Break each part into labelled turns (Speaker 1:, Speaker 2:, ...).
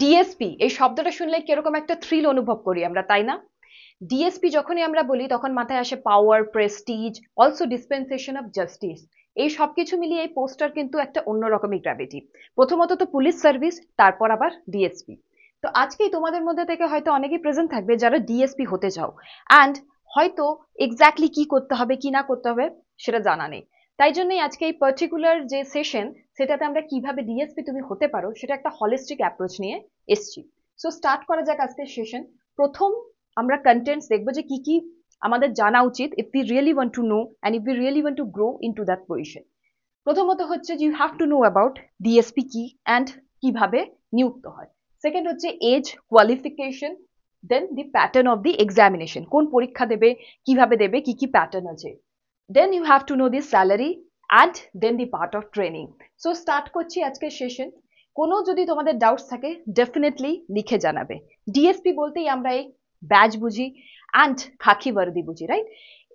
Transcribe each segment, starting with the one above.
Speaker 1: DSP এই শব্দটা শুনলে কীরকম একটা থ্রিল অনুভব করি আমরা, তাই না? ডিএসপি যখনই আমরা বলি, তখন মাথায় আসে power prestige also dispensation of justice এই সব কিছু মিলিয়ে এই পোস্টার কিন্তু একটা অন্যরকমই গ্র্যাভিটি প্রথমত তো পুলিশ সার্ভিস তারপর আবার ডিএসপি তো আজকেই তোমাদের মধ্যে থেকে হয়তো অনেকেই প্রেজেন্ট থাকবে যারা ডিএসপি হতে চাও। অ্যান্ড হয়তো এক্স্যাক্টলি কি করতে হবে, কি না করতে হবে, সেটা জানা নেই। তাই জন্যই আজকে এই পার্টিকুলার যে সেশন সেটাতে আমরা কীভাবে ডিএসপি তুমি হতে পারো, সেটা একটা হলিস্টিক অ্যাপ্রোচ নিয়ে এসছি। সো স্টার্ট করা যাক আজকের সেশন প্রথম আমরা কন্টেন্টস দেখব যে কি কি আমাদের জানা উচিত if we really want to know and if we really want to grow into that position প্রথমত হচ্ছে you have to know about DSP কি অ্যান্ড কীভাবে নিযুক্ত হয়। সেকেন্ড হচ্ছে age qualification then the pattern of the examination কোন পরীক্ষা দেবে, কীভাবে দেবে, কি কি প্যাটার্ন আছে। Then you have to know the salary and then the part of training so start করছি আজকের সেশন কোনো যদি তোমাদের ডাউটস থাকে ডেফিনেটলি লিখে জানাবে। ডিএসপি বলতেই আমরা এই ব্যাচ বুঝি অ্যান্ড খাকি ওয়ার্দি বুঝি রাইট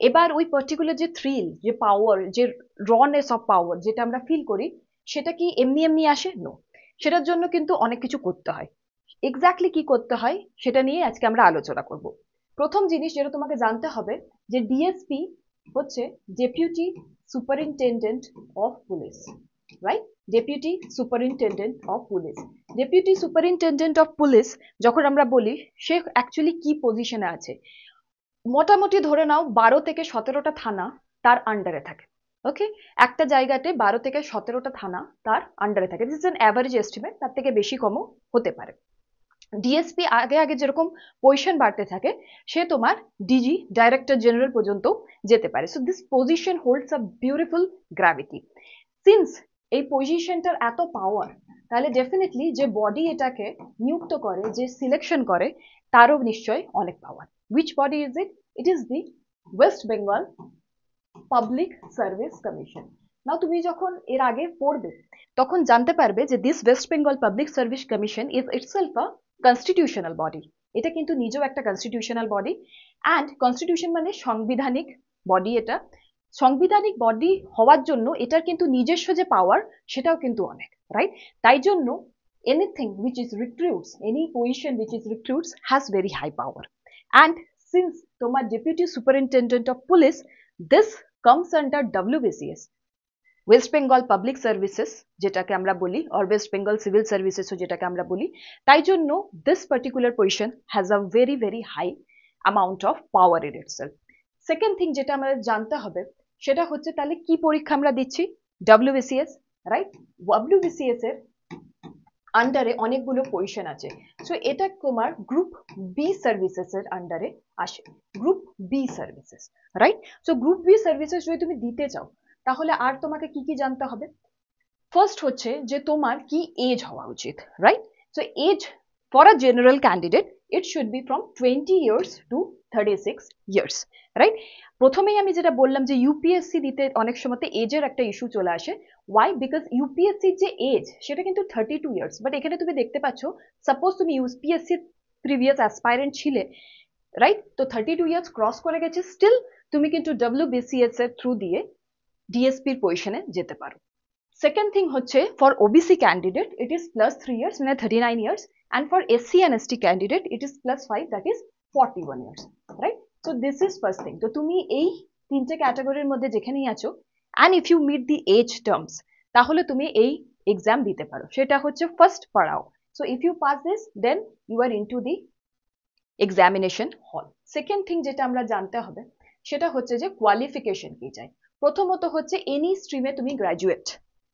Speaker 1: এবার ওই পার্টিকুলার যে থ্রিল যে পাওয়ার যে রনেস অফ পাওয়ার যেটা আমরা ফিল করি, সেটা কি এমনি এমনি আসে? নো সেটার জন্য কিন্তু অনেক কিছু করতে হয়। এক্স্যাক্টলি কি করতে হয় সেটা নিয়ে আজকে আমরা আলোচনা করব। প্রথম জিনিস যেটা তোমাকে জানতে হবে যে ডিএসপি হচ্ছে deputy superintendent of police right deputy superintendent of police deputy superintendent of police যখন আমরা বলি, সে অ্যাকচুয়ালি কি পজিশনে আছে? মোটামুটি ধরে নাও, বারো থেকে সতেরোটা থানা তার আন্ডারে থাকে ওকে একটা জায়গাতে বারো থেকে সতেরোটা থানা তার আন্ডারে থাকে। This is an average estimate তার থেকে বেশি কমও হতে পারে। ডিএসপি আগে আগে যেরকম পজিশন বাড়তে থাকে, সে তোমার ডিজি ডাইরেক্টর জেনারেল পর্যন্ত যেতে পারে। So this position holds a beautiful gravity since এই পজিশনটার এত পাওয়ার তাহলে ডেফিনেটলি যে বডি এটাকে নিযুক্ত করে, যে সিলেকশন করে, তারও নিশ্চয় অনেক power which body is it it is the West Bengal public service commission now তুমি যখন এর আগে পড়বে, তখন জানতে পারবে যে this West Bengal public service commission is itself a constitutional body এটা কিন্তু নিজেও একটা কনস্টিটিউশনাল বডি অ্যান্ড কনস্টিটিউশন মানে সাংবিধানিক বডি এটা। সাংবিধানিক বডি হওয়ার জন্য এটার কিন্তু নিজস্ব যে পাওয়ার সেটাও কিন্তু অনেক রাইট তাই জন্য anything which is recruits any position which is recruits has very high power and since তোমার deputy superintendent of police this comes under WBCS West Bengal public services যেটাকে আমরা বলি অর ওয়েস্ট বেঙ্গল সিভিল সার্ভিসেসও যেটাকে আমরা বলি, তাই জন্য this particular position has a very very high amount of power in itself second thing যেটা আমাদের জানতে হবে, সেটা হচ্ছে তাহলে কি পরীক্ষা আমরা দিচ্ছি? ডাব্লিউবিসিএস রাইট ডাব্লিউবিসিএস এর আন্ডারে অনেকগুলো পজিশন আছে। সো এটা তোমার গ্রুপ বি সার্ভিসেস এর আন্ডারে আসে। Group B services right so group B services যদি তুমি দিতে চাও তাহলে আর তোমাকে কি কি জানতে হবে? ফার্স্ট হচ্ছে যে তোমার কি এজ হওয়া উচিত right so age for a general candidate it should be from twenty years to thirty six years right প্রথমেই আমি যেটা বললাম যে ইউপিএসসি দিতে অনেক সময় এজের একটা ইস্যু চলে আসে। ওয়াই বিকজ ইউপিএসসির যে এজ সেটা কিন্তু থার্টি টু ইয়ার্স বাট এখানে তুমি দেখতে পাচ্ছ সাপোজ তুমি ইউপিএসসির প্রিভিয়াস অ্যাসপাইরেন্ট ছিলে রাইট তো থার্টি টু ইয়ার্স ক্রস করে গেছে স্টিল তুমি কিন্তু ডাব্লিউবিসিএস এর থ্রু দিয়ে ডিএসপির পজিশনে যেতে পারো। সেকেন্ড থিং হচ্ছে for OBC candidate it is plus three years মানে thirty nine years and for SC and ST candidate it is plus five that is forty one years right so this is first thing তো তুমি এই তিনটে ক্যাটাগরির মধ্যে যেখানেই আছো and if you meet the age terms তাহলে তুমি এই এক্সাম দিতে পারো। সেটা হচ্ছে ফার্স্ট পড়াও। So if you pass this then you are into the examination hall second thing যেটা আমরা জানতে হবে, সেটা হচ্ছে যে কোয়ালিফিকেশন কি চাই। প্রথমত হচ্ছে এনি স্ট্রিমে তুমি graduate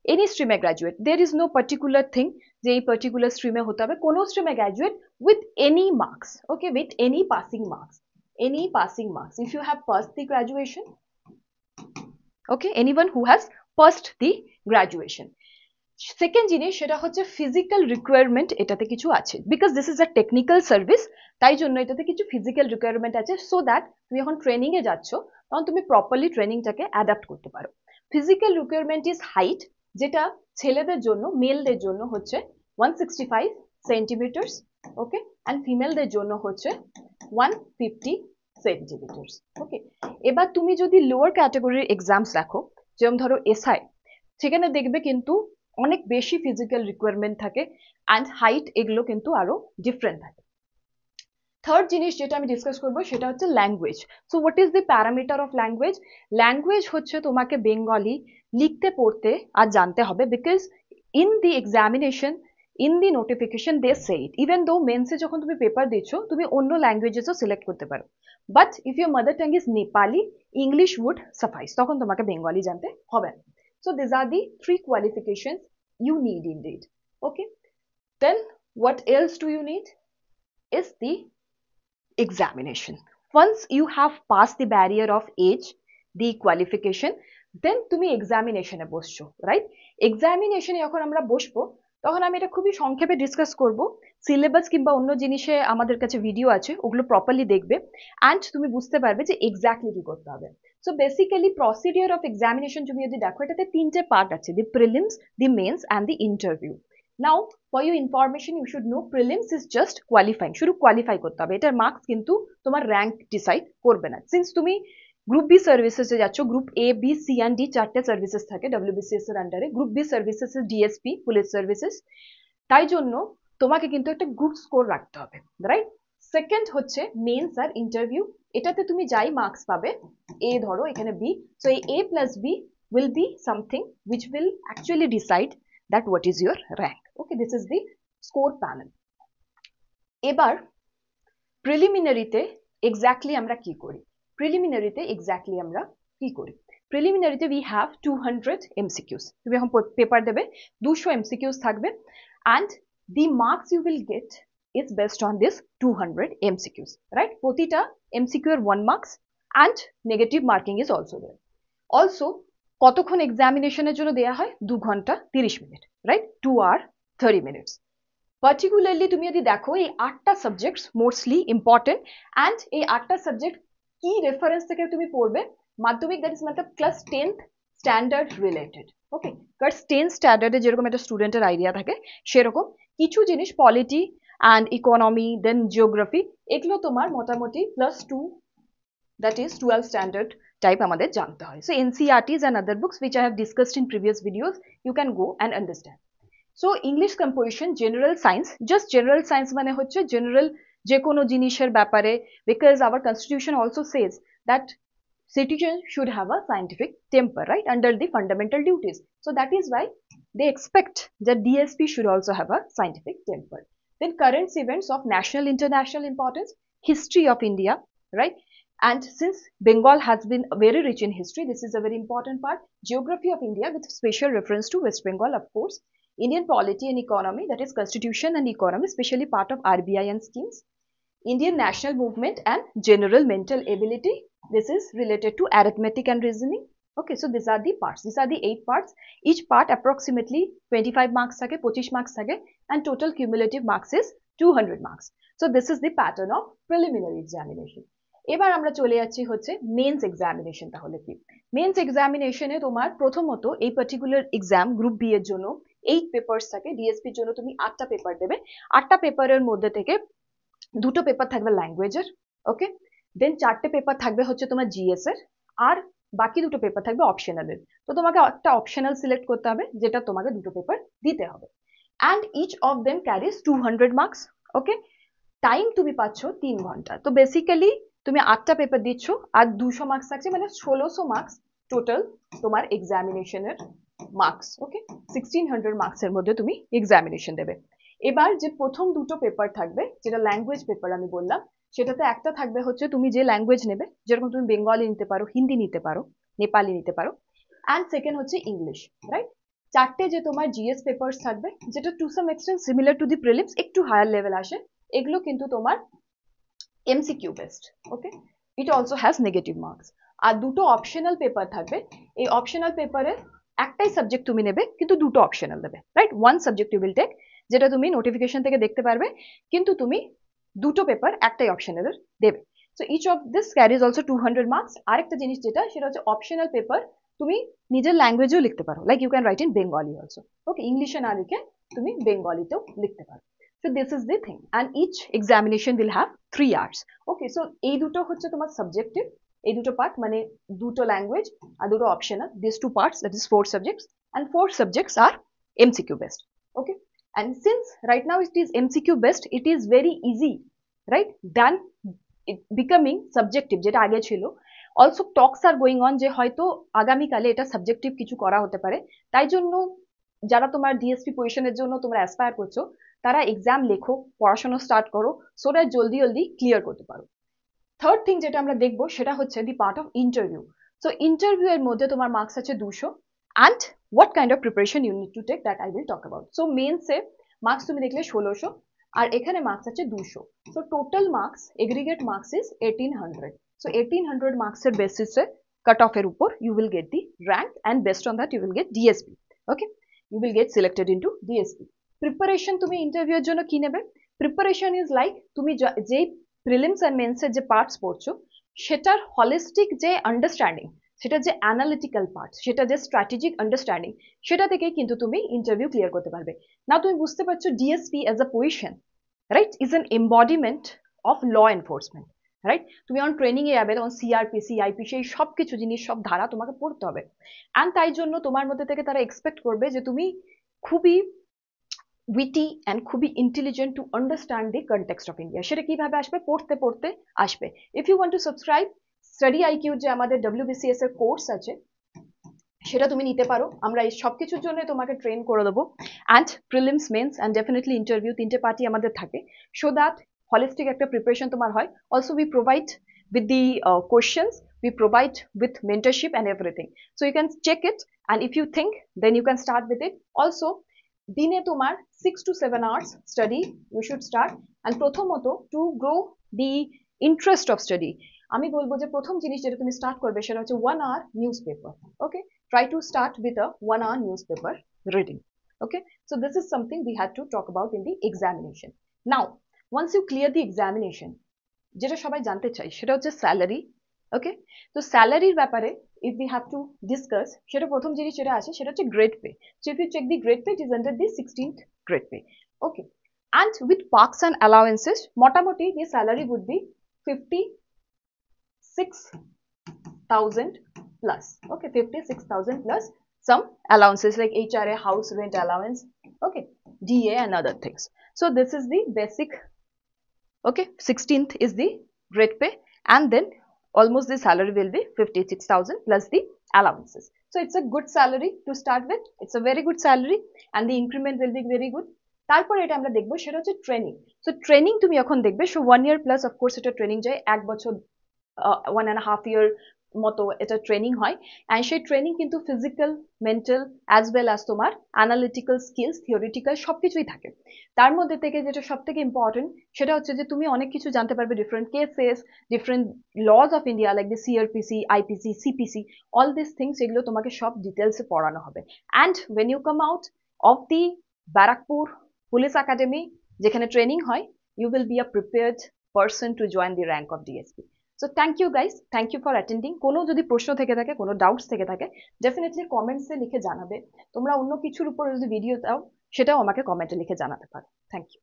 Speaker 1: any স্ট্রিমে graduate there is no particular thing যে এই পার্টিকুলার স্ট্রিমে হতে হবে। কোনো স্ট্রিমে graduate with any marks okay with any passing marks any passing marks if you have passed the graduation, okay? Anyone who has passed the graduation second জিনিস সেটা হচ্ছে physical requirement এটাতে কিছু আছে। Because this is a technical service তাই জন্য এটাতে কিছু ফিজিক্যাল রিকোয়ারমেন্ট আছে। সো দ্যাট তুমি যখন ট্রেনিং এ যাচ্ছ তখন তুমি প্রপারলি ট্রেনিংটাকে অ্যাডাপ্ট করতে পারো। ফিজিক্যাল রিকোয়ারমেন্ট ইজ হাইট যেটা ছেলেদের জন্য মেলদের জন্য হচ্ছে one sixty five centimetres okay and ফিমেলদের জন্য হচ্ছে ওয়ান ফিফটি সেন্টিমিটার্স ওকে এবার তুমি যদি লোয়ার ক্যাটাগরির এক্সামস রাখো যেমন ধরো এসআই সেখানে দেখবে কিন্তু অনেক বেশি ফিজিক্যাল রিকোয়ারমেন্ট থাকে অ্যান্ড হাইট এগুলো কিন্তু আরও ডিফারেন্ট থাকে। থার্ড জিনিস যেটা আমি ডিসকাস করব সেটা হচ্ছে language so what is the parameter of language language হচ্ছে তোমাকে বেঙ্গলি লিখতে, পড়তে আর জানতে হবে because in the examination in the notification they said even though মেন্সে যখন তুমি পেপার দিচ্ছ, তুমি অন্য ল্যাঙ্গুয়েজেসও সিলেক্ট করতে পারো। But if your mother tongue is Nepali English would suffice তখন তোমাকে বেঙ্গলি জানতে হবে। না so this are the three qualifications you need indeed okay then what else do you need? Is the examination. Once you have passed the barrier of age, the qualification, then তুমি এক্সামিনেশনে বসছো right এক্সামিনেশনে যখন আমরা বসবো, তখন আমি এটা খুবই সংক্ষেপে ডিসকাস করব। সিলেবাস কিংবা অন্য জিনিসে আমাদের কাছে ভিডিও আছে, ওগুলো প্রপারলি দেখবে। অ্যান্ড তুমি বুঝতে পারবে যে এক্স্যাক্টলি কি করতে হবে। So basically procedure of examination তুমি যদি দেখো, এটাতে তিনটে পার্ট আছে the prelims the mains and the interview now for you information you should know prelims is just qualifying শুধু কোয়ালিফাই করতে হবে। এটার মার্কস কিন্তু তোমার র্যাঙ্ক ডিসাইড করবে না। সিন্স তুমি গ্রুপ বি সার্ভিসেসে যাচ্ছ group A B C and D চারটে সার্ভিসেস থাকে ডাব্লিউবিসিএস এর আন্ডারে group B services DSP police services তাই জন্য তোমাকে কিন্তু একটা গ্রুপ স্কোর রাখতে হবে রাইট সেকেন্ড হচ্ছে মেন্স আর ইন্টারভিউ এটাতে তুমি যাই মার্কস পাবে এ ধরো, এখানে বি সো এই A plus B will be something which will actually decide that what is your rank okay this is the score panel এবার প্রিলিমিনারিতে এক্স্যাক্টলি আমরা কি করি? প্রিলিমিনারিতে এক্স্যাক্টলি আমরা কি করি? প্রিলিমিনারিতে we have two hundred MCQs তুমি এখন পেপার দেবে, দুশো এমসিকিউস থাকবে and the marks you will get is based on this two hundred MCQs right প্রতিটা এমসিকিউ এর one marks and negative marking is also there also কতক্ষণ এক্সামিনেশনের জন্য দেওয়া হয়? দু ঘণ্টা তিরিশ minute right two hour thirty minutes particularly তুমি যদি দেখো এই আটটা সাবজেক্টস মোস্টলি ইম্পর্টেন্ট অ্যান্ড এই আটটা সাবজেক্ট কি রেফারেন্স থেকে তুমি পড়বে মাধ্যমিক that is Matlab class tenth standard related okay class ten স্ট্যান্ডার্ডে যেরকম একটা স্টুডেন্টের আইডিয়া থাকে সেরকম কিছু জিনিস polity and economy then geography এগুলো তোমার মোটামুটি plus two that is twelve standard type আমাদের জানতে হয় so NCERTs and other books which I have discussed in previous videos, you can go and understand. so English composition general science just general science মানে হচ্ছে general যে কোনো জিনিসের ব্যাপারে because our constitution also says that citizens should have a scientific temper right under the fundamental duties so that is why they expect that DSP should also have a scientific temper then current events of national international importance history of India right and since Bengal has been very rich in history, this is a very important part. Geography of India with special reference to West Bengal, of course. Indian polity and economy, that is constitution and economy, especially part of RBI and schemes. Indian national movement and general mental ability. This is related to arithmetic and reasoning. Okay, so these are the parts. These are the eight parts. Each part approximately 25 marks থাকে, 25 marks থাকে, and total cumulative marks is 200 marks. So this is the pattern of preliminary examination. এবার আমরা চলে যাচ্ছি হচ্ছে men's examination তাহলে কি men's এক্সামিনেশনে তোমার প্রথমত এই পার্টিকুলার এক্সাম গ্রুপ বি এর জন্য এইট পেপার্স থাকে ডিএসপির জন্য তুমি আটটা পেপার দেবে। আটটা পেপারের মধ্যে থেকে দুটো পেপার থাকবে ল্যাঙ্গুয়েজের ওকে দেন চারটে পেপার থাকবে হচ্ছে তোমার জিএস এর, আর বাকি দুটো পেপার থাকবে অপশনালের তো তোমাকে একটা অপশনাল সিলেক্ট করতে হবে, যেটা তোমাকে দুটো পেপার দিতে হবে। And each of them carries two hundred marks okay time তুমি পাচ্ছ তিন ঘণ্টা। তো বেসিক্যালি তুমি আটটা পেপার দিচ্ছ, আর দুশো মার্কস থাকছে মানে ষোলোশো মার্কস টোটাল তোমার এক্সামিনেশনের মার্কস ওকে সিক্সটিন হান্ড্রেড মার্কসের মধ্যে তুমি এক্সামিনেশন দেবে। এবার যে প্রথম দুটো পেপার থাকবে, যেটা ল্যাঙ্গুয়েজ পেপার আমি বললাম, সেটাতে একটা থাকবে হচ্ছে তুমি যে ল্যাঙ্গুয়েজ নেবে, যেরকম তুমি বেঙ্গলি নিতে পারো হিন্দি নিতে পারো নেপালি নিতে পারো অ্যান্ড সেকেন্ড হচ্ছে ইংলিশ রাইট চারটে যে তোমার জিএস পেপার্স থাকবে, যেটা to some extent similar to the prelims একটু হায়ার লেভেল আসে, এগুলো কিন্তু তোমার MCQ based okay it also has negative marks আর দুটো অপশনাল পেপার থাকবে, এই অপশনাল পেপারে একটাই সাবজেক্ট তুমি নেবে, কিন্তু দুটো অপশনাল দেবে right one subject you will take যেটা তুমি নোটিফিকেশন থেকে দেখতে পারবে, কিন্তু তুমি দুটো পেপার একটাই অপশনালের দেবে। So each of this carries also two hundred marks আরেকটা জিনিস যেটা, সেটা হচ্ছে অপশনাল পেপার তুমি নিজের ল্যাঙ্গুয়েজেও লিখতে পারো like you can write in Bengali also okay ইংলিশে না লিখে তুমি বেঙ্গলিতেও লিখতে পারো। So, this is the thing and each examination will have three hours. Okay so, এই দুটো হচ্ছে তোমার subjective এই দুটো পার্ট মানে দুটো ল্যাঙ্গুয়েজ আর দুটো optional this two parts that is four subjects and four subjects R MCQ based, okay? And since right now it is MCQ based, it is very easy, right, than it becoming subjective, যেটা আগে ছিল। Also talks আর going on যে হয়তো আগামীকালে এটা subjective কিছু করা হতে পারে। তাই জন্য যারা তোমার ডিএসপি পজিশনের জন্য তোমরা অ্যাসপায়ার করছ, তারা এক্সাম লেখো, পড়াশোনা স্টার্ট করো সো দ্যাট জলদি জলদি ক্লিয়ার করতে পারো। থার্ড থিং যেটা আমরা দেখব সেটা হচ্ছে the part of interview so interview এর মধ্যে তোমার মার্কস আছে দুশো and what kind of preparation you need to take that I will talk about so মেন্সে marks তুমি দেখলে ষোলোশো আর এখানে মার্কস আছে দুশো. So total marks aggregate marks is eighteen hundred so eighteen hundred মার্কসের বেসিসে কাট অফের উপর you will get the rank and based on that you will get DSP okay you will get selected into DSP preparation তুমি ইন্টারভিউর জন্য কি নেবে? Preparation is like তুমি যেই প্রিলিমস অ্যান্ড মেন্সের যে পার্টস পড়ছো, সেটার হলিস্টিক যে আন্ডারস্ট্যান্ডিং সেটা যে অ্যানালিটিক্যাল পার্ট সেটা যে স্ট্র্যাটেজিক আন্ডারস্ট্যান্ডিং সেটা থেকে কিন্তু তুমি ইন্টারভিউ ক্লিয়ার করতে পারবে। না তুমি বুঝতে পারছ DSP as a position right is an embodiment of law enforcement right তুমি যখন ট্রেনিং এ যাবে তখন সিআরপিসি আইপিসি এই সব কিছু জিনিস, সব ধারা তোমাকে পড়তে হবে। অ্যান্ড তাই জন্য তোমার মধ্যে থেকে তারা এক্সপেক্ট করবে যে তুমি খুবই উইটি অ্যান্ড খুবই intelligent to understand the context of India সেটা কীভাবে আসবে? পড়তে পড়তে আসবে। If you want to subscribe Study IQ যে আমাদের ডব্লিউবিসিএস এর কোর্স আছে সেটা তুমি নিতে পারো। আমরা এই সব কিছুর জন্য তোমাকে ট্রেন করে দেবো। And prelims mains and definitely interview তিনটে পার্টি আমাদের থাকে। সো দ্যাট হলিস্টিক একটা প্রিপারেশন তোমার হয়। Also we provide with the uh, questions we provide with mentorship and everything. So you can check it and if you think then you can start with it. Also দিনে তোমার six to seven hours study you should start and প্রথমত to grow the interest of study আমি বলব যে প্রথম জিনিস যেটা তুমি স্টার্ট করবে সেটা হচ্ছে one hour news paper okay try to start with one hour news paper reading okay? So this is something we had to talk about in the examination. Now, once you clear the examination, যেটা সবাই জানতে চাই সেটা হচ্ছে salary ওকে তো স্যালারির ব্যাপারে if we have to discuss সেটা প্রথম জিনিস যেটা আছে সেটা হচ্ছে grade pay so if you check the grade pay it is under the 16th grade pay okay and with parks and allowances মোটামুটি the salary would be 56000 plus okay 56000 plus some allowances like HRA house rent allowance okay DA and other things so this is the basic okay 16th is the grade pay and then almost the salary will be 56000 plus the allowances so it's a good salary to start with it's a very good salary and the increment will be very good তারপরে এটা আমরা দেখবো সেটা হচ্ছে training so training তুমি এখন দেখবে so one year plus of course এটা ট্রেনিং যায় এক বছর ওয়ান অ্যান্ড হাফ ইয়ার মতো এটা ট্রেনিং হয়। অ্যান্ড সেই ট্রেনিং কিন্তু physical mental as well as তোমার অ্যানালিটিক্যাল স্কিলস থিওরিটিক্যাল সব কিছুই থাকে। তার মধ্যে থেকে যেটা সব থেকে ইম্পর্টেন্ট সেটা হচ্ছে যে তুমি অনেক কিছু জানতে পারবে different cases different laws of India like the CrPC IPC CPC all this things এগুলো তোমাকে সব ডিটেলসে পড়ানো হবে। And when you come out of the Barrackpore police academy যেখানে ট্রেনিং হয় you will be a prepared person to join the rank of DSP so thank you guys thank you for attending কোনো যদি প্রশ্ন থেকে থাকে, কোনো doubts থেকে থাকে ডেফিনেটলি কমেন্টসে লিখে জানাবে। তোমরা অন্য কিছুর উপর যদি ভিডিও দাও সেটাও আমাকে কমেন্টে লিখে জানাতে পারো। Thank you